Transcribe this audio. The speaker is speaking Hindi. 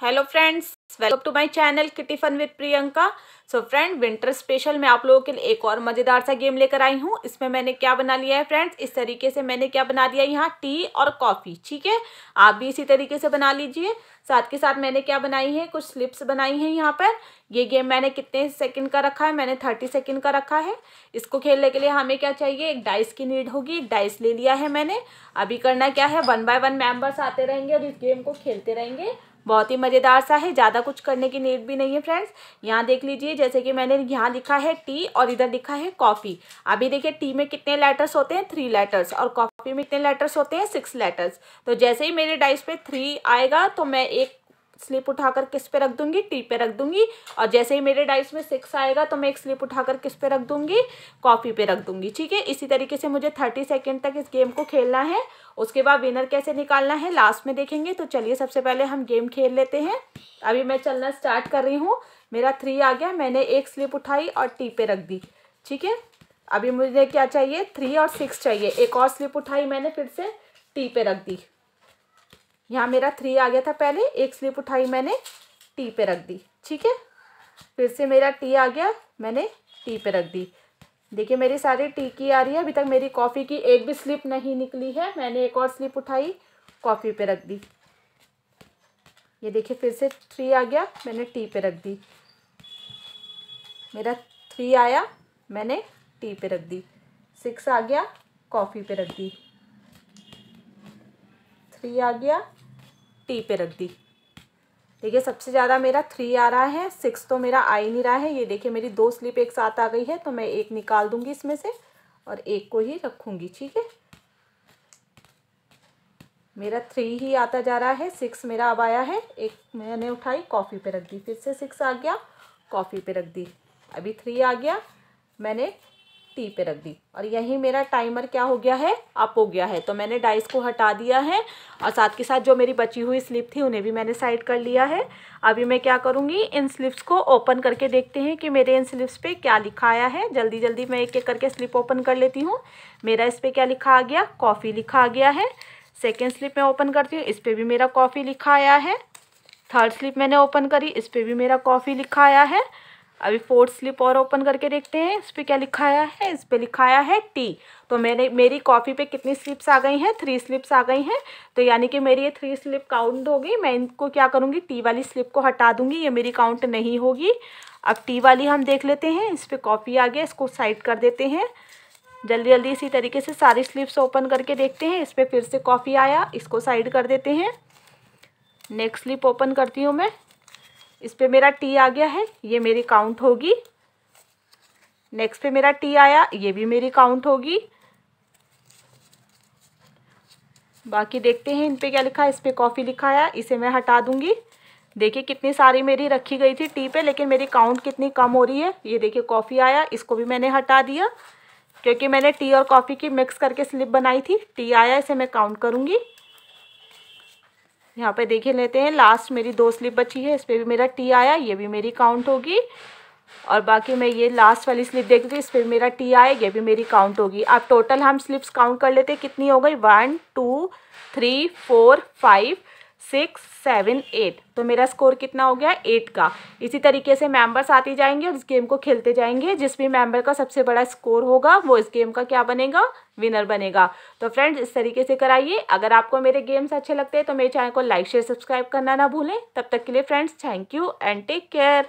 Hello friends welcome to my channel kitty fun with Priyanka so friend winter special मैं आप लोगों के लिए एक और मज़ेदार सा गेम लेकर आई हूँ। इसमें मैंने क्या बना लिया है फ्रेंड्स इस तरीके से मैंने क्या बना दिया यहाँ? टी और कॉफ़ी ठीक है? आप भी इसी तरीके से बना लीजिए। साथ के साथ मैंने क्या बनाई है? कुछ स्लिप्स बनाई हैं यहाँ पर। ये गेम मैंने कितने सेकंड का रखा है? मैंने थर्टी सेकंड का रखा है। इसको खेलने के लिए हमें क्या चाहिए? एक डाइस की नीड होगी। डाइस ले लिया है मैंने। अभी करना क्या है? वन बाय वन मेंबर्स आते रहेंगे और इस गेम को खेलते रहेंगे। बहुत ही मज़ेदार सा है, ज़्यादा कुछ करने की नीड भी नहीं है फ्रेंड्स यहाँ देख लीजिए, जैसे कि मैंने यहाँ लिखा है टी और इधर लिखा है कॉफ़ी अभी देखिए टी में कितने लेटर्स होते हैं? थ्री लेटर्स और कॉफ़ी में कितने लेटर्स होते हैं? सिक्स लेटर्स तो जैसे ही मेरे डाइस पे थ्री आएगा तो मैं एक स्लिप उठाकर किस पे रख दूँगी? टी पे रख दूँगी। और जैसे ही मेरे डाइस में सिक्स आएगा तो मैं एक स्लिप उठाकर किस पे रख दूँगी? कॉफ़ी पे रख दूँगी, ठीक है? इसी तरीके से मुझे थर्टी सेकेंड तक इस गेम को खेलना है। उसके बाद विनर कैसे निकालना है लास्ट में देखेंगे। तो चलिए, सबसे पहले हम गेम खेल लेते हैं। अभी मैं चलना स्टार्ट कर रही हूँ। मेरा थ्री आ गया। मैंने एक स्लिप उठाई और टी पे रख दी, ठीक है? अभी मुझे क्या चाहिए? थ्री और सिक्स चाहिए। एक और स्लिप उठाई मैंने, फिर से टी पे रख दी। यहाँ मेरा थ्री आ गया था पहले, एक स्लिप उठाई मैंने टी पे रख दी, ठीक है? फिर से मेरा टी आ गया, मैंने टी पे रख दी। देखिए, मेरी सारी टी की आ रही है, अभी तक मेरी कॉफ़ी की एक भी स्लिप नहीं निकली है, मैंने एक और स्लिप उठाई कॉफ़ी पे रख दी। ये देखिए, फिर से थ्री आ गया, मैंने टी पे रख दी। मेरा थ्री आया, मैंने टी पे रख दी। सिक्स आ गया कॉफ़ी पे रख दी। थ्री आ गया टी पे रख दी। देखिए, सबसे ज़्यादा मेरा थ्री आ रहा है सिक्स तो मेरा आ ही नहीं रहा है। ये देखिए, मेरी दो स्लिप एक साथ आ गई है तो मैं एक निकाल दूँगी इसमें से और एक को ही रखूँगी, ठीक है? मेरा थ्री ही आता जा रहा है सिक्स मेरा अब आया है। एक मैंने उठाई कॉफ़ी पे रख दी, फिर से सिक्स आ गया कॉफ़ी पे रख दी। अभी थ्री आ गया, मैंने टी पे रख दी। और यही मेरा टाइमर क्या हो गया है? अप हो गया है। तो मैंने डाइस को हटा दिया है और साथ के साथ जो मेरी बची हुई स्लिप थी, उन्हें भी मैंने साइड कर लिया है। अभी मैं क्या करूँगी? इन स्लिप्स को ओपन करके देखते हैं कि मेरे इन स्लिप्स पे क्या लिखा आया है। जल्दी जल्दी मैं एक एक करके स्लिप ओपन कर लेती हूँ। मेरा इस पर क्या लिखा आ गया? कॉफ़ी लिखा आ गया है। सेकेंड स्लिप मैं ओपन करती हूँ। इस पर भी मेरा कॉफ़ी लिखा आया है। थर्ड स्लिप मैंने ओपन करी। इस पर भी मेरा कॉफ़ी लिखा आया है। अभी फोर्थ स्लिप और ओपन करके देखते हैं। इस पर क्या लिखाया है? इस पर लिखाया है टी तो मैंने, मेरी कॉफ़ी पे कितनी स्लिप्स आ गई हैं? थ्री स्लिप्स आ गई हैं। तो यानी कि मेरी ये थ्री स्लिप काउंट होगी। मैं इनको क्या करूँगी? टी वाली स्लिप को हटा दूँगी। ये मेरी काउंट नहीं होगी। अब टी वाली हम देख लेते हैं। इस पर कॉफ़ी आ गया। इसको साइड कर देते हैं। जल्दी जल्दी इसी तरीके से सारी स्लिप्स ओपन करके देखते हैं। इस पर फिर से कॉफ़ी आया। इसको साइड कर देते हैं। नेक्स्ट स्लिप ओपन करती हूँ मैं। इस पर मेरा टी आ गया है, ये मेरी काउंट होगी। नेक्स्ट पे मेरा टी आया, ये भी मेरी काउंट होगी। बाकी देखते हैं, इन पे क्या लिखा है, इस पर कॉफ़ी लिखा है, इसे मैं हटा दूँगी। देखिए कितनी सारी मेरी रखी गई थी टी पे, लेकिन मेरी काउंट कितनी कम हो रही है, ये देखिए कॉफ़ी आया, इसको भी मैंने हटा दिया। क्योंकि मैंने टी और कॉफ़ी की मिक्स करके स्लिप बनाई थी टी आया, इसे मैं काउंट करूँगी। यहाँ पे देखे लेते हैं लास्ट मेरी दो स्लिप बची है, इस पर भी मेरा टी आया, ये भी मेरी काउंट होगी। और बाकी मैं ये लास्ट वाली स्लिप देख रही इस पर मेरा टी आया, ये भी मेरी काउंट होगी। अब टोटल हम स्लिप्स काउंट कर लेते हैं, कितनी हो गई? One two three four five six, seven, eight. तो मेरा स्कोर कितना हो गया? एट का। इसी तरीके से मेंबर्स आते जाएँगे और इस गेम को खेलते जाएँगे। जिस भी मेंबर का सबसे बड़ा स्कोर होगा, वो इस गेम का क्या बनेगा? विनर बनेगा। तो फ्रेंड्स, इस तरीके से कराइए। अगर आपको मेरे गेम्स अच्छे लगते हैं तो मेरे चैनल को लाइक, शेयर, सब्सक्राइब करना ना भूलें। तब तक के लिए friends, thank you and take care.